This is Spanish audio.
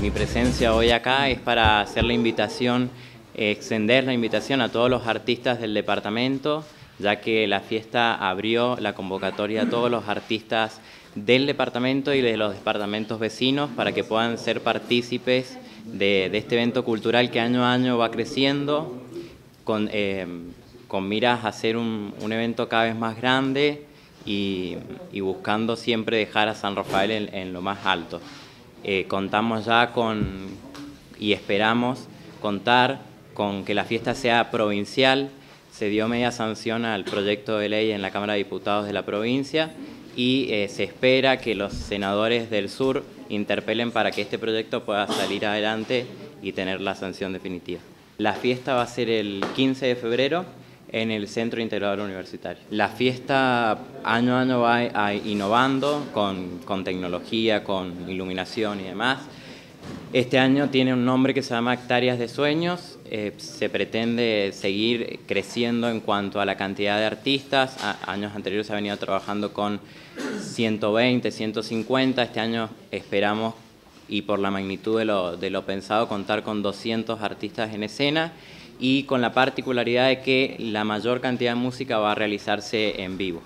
Mi presencia hoy acá es para hacer la invitación, extender la invitación a todos los artistas del departamento, ya que la fiesta abrió la convocatoria a todos los artistas del departamento y de los departamentos vecinos para que puedan ser partícipes de, este evento cultural que año a año va creciendo, con, eh, con miras a hacer un, evento cada vez más grande y, buscando siempre dejar a San Rafael en, lo más alto. Eh, contamos ya con y esperamos contar con que la fiesta sea provincial. Se dio media sanción al proyecto de ley en la Cámara de Diputados de la provincia y eh, se espera que los senadores del sur interpelen para que este proyecto pueda salir adelante y tener la sanción definitiva. La fiesta va a ser el 15 de febrero en el Centro Integrador Universitario. La fiesta año a año va innovando con, con tecnología, con iluminación y demás. Este año tiene un nombre que se llama Hectáreas de Sueños. Eh, se pretende seguir creciendo en cuanto a la cantidad de artistas. años anteriores se ha venido trabajando con 120, 150. Este año esperamos, y por la magnitud de lo, de lo pensado, contar con 200 artistas en escena y con la particularidad de que la mayor cantidad de música va a realizarse en vivo.